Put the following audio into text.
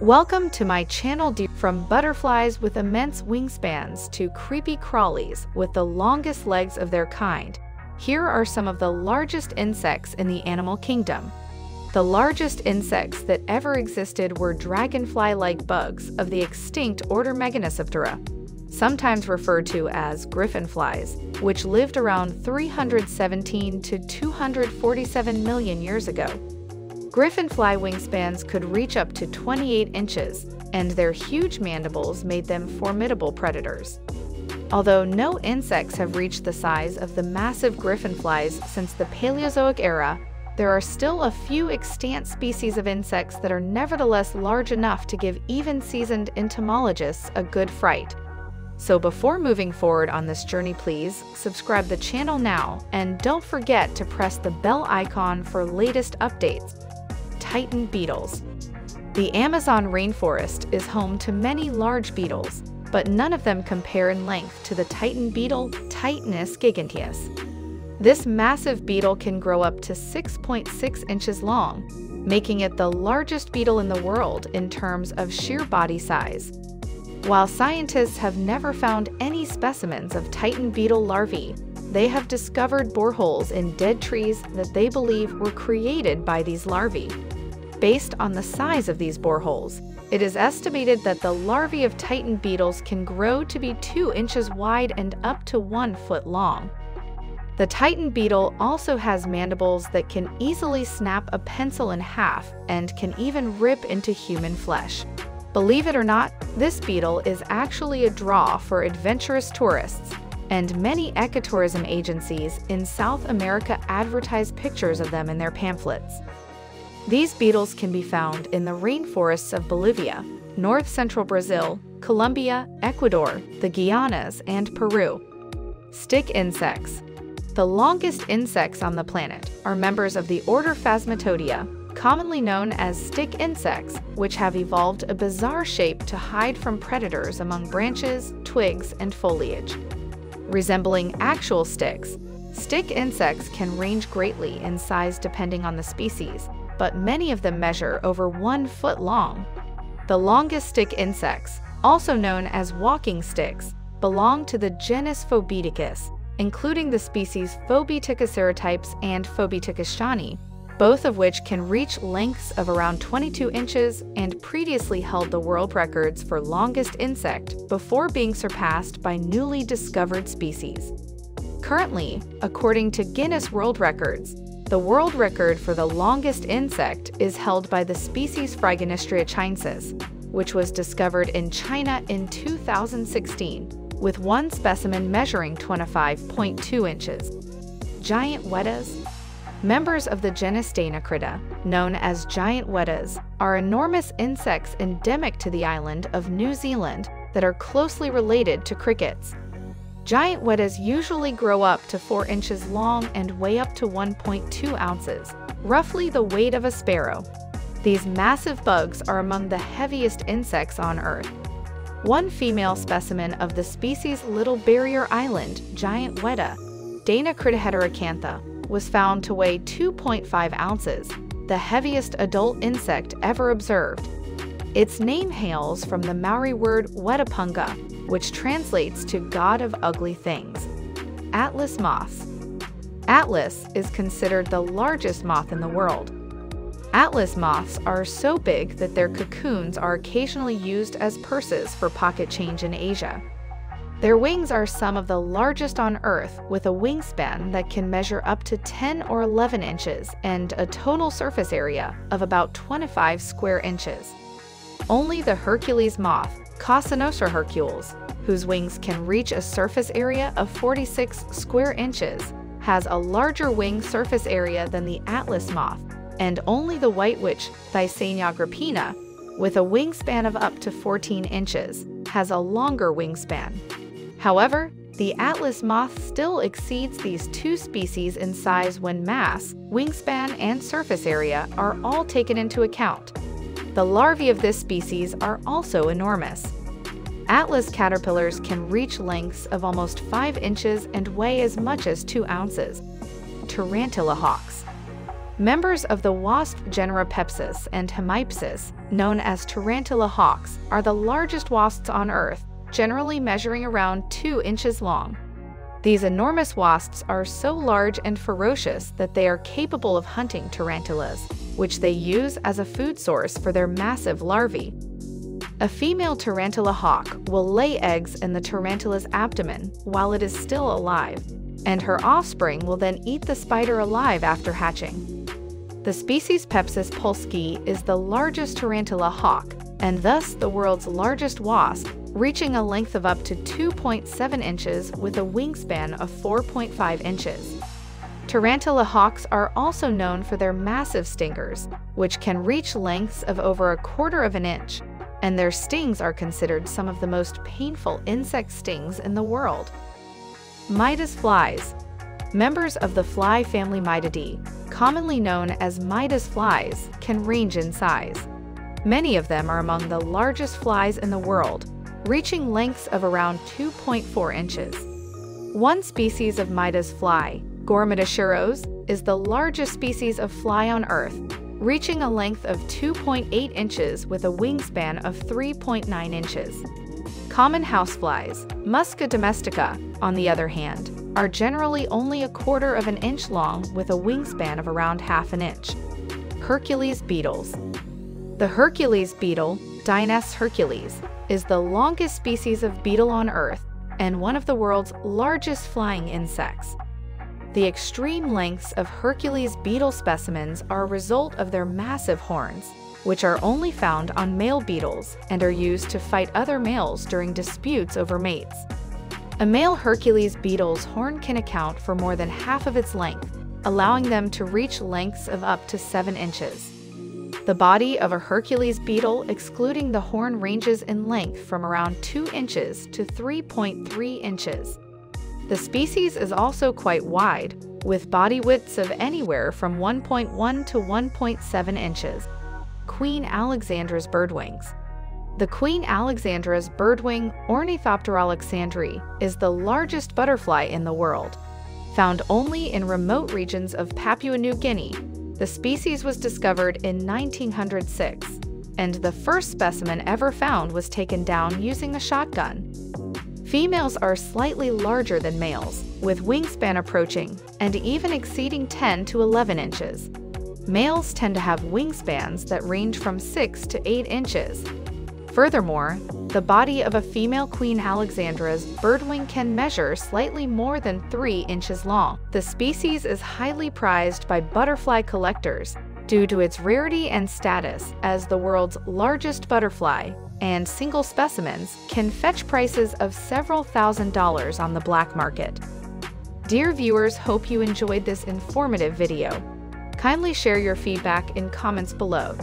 Welcome to my channel from butterflies with immense wingspans to creepy crawlies with the longest legs of their kind. Here are some of the largest insects in the animal kingdom. The largest insects that ever existed were dragonfly-like bugs of the extinct order Meganisoptera, sometimes referred to as griffin flies, which lived around 317 to 247 million years ago. Griffin fly wingspans could reach up to 28 inches, and their huge mandibles made them formidable predators. Although no insects have reached the size of the massive griffin flies since the Paleozoic era, there are still a few extant species of insects that are nevertheless large enough to give even seasoned entomologists a good fright. So before moving forward on this journey please, subscribe the channel now and don't forget to press the bell icon for latest updates. Titan beetles. The Amazon rainforest is home to many large beetles, but none of them compare in length to the Titan beetle Titanus giganteus. This massive beetle can grow up to 6.6 inches long, making it the largest beetle in the world in terms of sheer body size. While scientists have never found any specimens of Titan beetle larvae, they have discovered boreholes in dead trees that they believe were created by these larvae. Based on the size of these boreholes, it is estimated that the larvae of titan beetles can grow to be 2 inches wide and up to 1 foot long. The titan beetle also has mandibles that can easily snap a pencil in half and can even rip into human flesh. Believe it or not, this beetle is actually a draw for adventurous tourists, and many ecotourism agencies in South America advertise pictures of them in their pamphlets. These beetles can be found in the rainforests of Bolivia, north central Brazil, Colombia, Ecuador, the Guianas, and Peru. Stick insects. The longest insects on the planet are members of the order Phasmatodea, commonly known as stick insects, which have evolved a bizarre shape to hide from predators among branches, twigs, and foliage. Resembling actual sticks, stick insects can range greatly in size depending on the species, but many of them measure over one foot long. The longest stick insects, also known as walking sticks, belong to the genus Phobaeticus, including the species Phobaeticus serratipes and Phobaeticus chani, both of which can reach lengths of around 22 inches and previously held the world records for longest insect before being surpassed by newly discovered species. Currently, according to Guinness World Records, the world record for the longest insect is held by the species Phryganistria chinensis, which was discovered in China in 2016, with one specimen measuring 25.2 inches. Giant wetas Members of the genus Deinacrida, known as giant wetas, are enormous insects endemic to the island of New Zealand that are closely related to crickets. Giant wetas usually grow up to 4 inches long and weigh up to 1.2 ounces, roughly the weight of a sparrow. These massive bugs are among the heaviest insects on Earth. One female specimen of the species Little Barrier Island giant weta, Deinacrida heteracantha, was found to weigh 2.5 ounces, the heaviest adult insect ever observed. Its name hails from the Maori word wetapunga, which translates to God of Ugly Things. Atlas moths. Atlas is considered the largest moth in the world. Atlas moths are so big that their cocoons are occasionally used as purses for pocket change in Asia. Their wings are some of the largest on Earth, with a wingspan that can measure up to 10 or 11 inches and a total surface area of about 25 square inches. Only the Hercules moth Coscinocera hercules, whose wings can reach a surface area of 46 square inches, has a larger wing surface area than the atlas moth, and only the white witch Thysania agrippina, with a wingspan of up to 14 inches, has a longer wingspan. However, the atlas moth still exceeds these two species in size when mass, wingspan, and surface area are all taken into account. The larvae of this species are also enormous. Atlas caterpillars can reach lengths of almost 5 inches and weigh as much as 2 ounces. Tarantula hawks. Members of the wasp genera Pepsis and Hemipepsis, known as tarantula hawks, are the largest wasps on Earth, generally measuring around 2 inches long. These enormous wasps are so large and ferocious that they are capable of hunting tarantulas, which they use as a food source for their massive larvae. A female tarantula hawk will lay eggs in the tarantula's abdomen while it is still alive, and her offspring will then eat the spider alive after hatching. The species Pepsis pulszkyi is the largest tarantula hawk, and thus the world's largest wasp, reaching a length of up to 2.7 inches with a wingspan of 4.5 inches. Tarantula hawks are also known for their massive stingers, which can reach lengths of over a quarter of an inch, and their stings are considered some of the most painful insect stings in the world. Midas flies. Members of the fly family Mydidae commonly known as Midas flies, can range in size. Many of them are among the largest flies in the world, reaching lengths of around 2.4 inches. One species of Midas fly, Gauromydas is the largest species of fly on Earth, reaching a length of 2.8 inches with a wingspan of 3.9 inches. Common houseflies, Musca domestica, on the other hand, are generally only a quarter of an inch long with a wingspan of around half an inch. Hercules beetles. The Hercules beetle, Dynastes hercules, is the longest species of beetle on Earth and one of the world's largest flying insects. The extreme lengths of Hercules beetle specimens are a result of their massive horns, which are only found on male beetles and are used to fight other males during disputes over mates. A male Hercules beetle's horn can account for more than half of its length, allowing them to reach lengths of up to 7 inches. The body of a Hercules beetle, excluding the horn, ranges in length from around 2 inches to 3.3 inches. The species is also quite wide, with body widths of anywhere from 1.1 to 1.7 inches. Queen Alexandra's birdwings. The Queen Alexandra's birdwing Ornithoptera alexandri is the largest butterfly in the world. Found only in remote regions of Papua New Guinea, the species was discovered in 1906, and the first specimen ever found was taken down using a shotgun. Females are slightly larger than males, with wingspan approaching and even exceeding 10 to 11 inches. Males tend to have wingspans that range from 6 to 8 inches, Furthermore, the body of a female Queen Alexandra's birdwing can measure slightly more than 3 inches long. The species is highly prized by butterfly collectors due to its rarity and status as the world's largest butterfly, and single specimens can fetch prices of several thousand dollars on the black market. Dear viewers, hope you enjoyed this informative video. Kindly share your feedback in comments below.